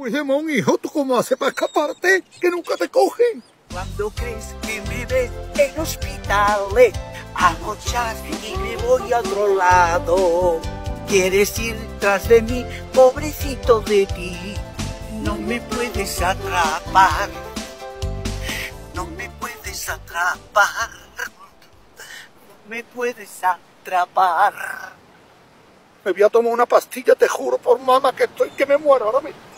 Pues un hijo, ¿tú cómo haces para escaparte? Que nunca te cogen. Cuando crees que me ves en hospitales, hago chas y me voy a otro lado. Quieres ir tras de mí, pobrecito de ti. No me puedes atrapar. No me puedes atrapar. No me puedes atrapar. Me voy a tomar una pastilla, te juro por mamá que estoy que me muero ahora mismo.